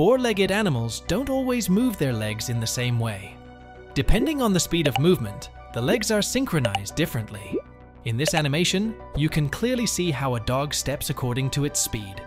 Four-legged animals don't always move their legs in the same way. Depending on the speed of movement, the legs are synchronized differently. In this animation, you can clearly see how a dog steps according to its speed.